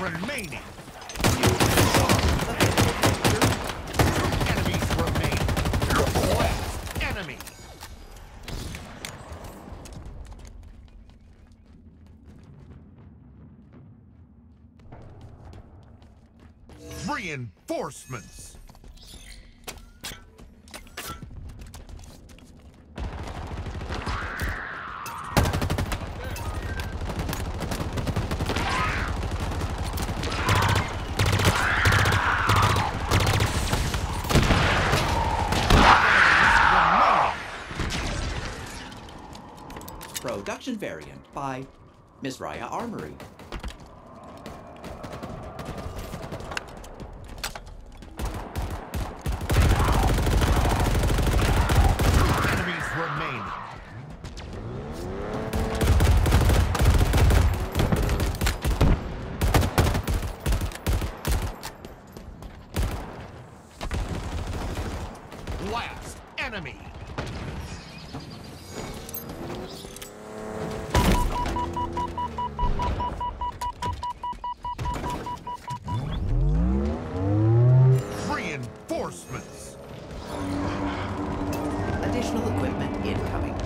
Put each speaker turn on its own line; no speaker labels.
remaining. Enemies remain. Last enemy. Reinforcements.
Production variant by Misriah Armory.
Last enemy.
Additional equipment incoming.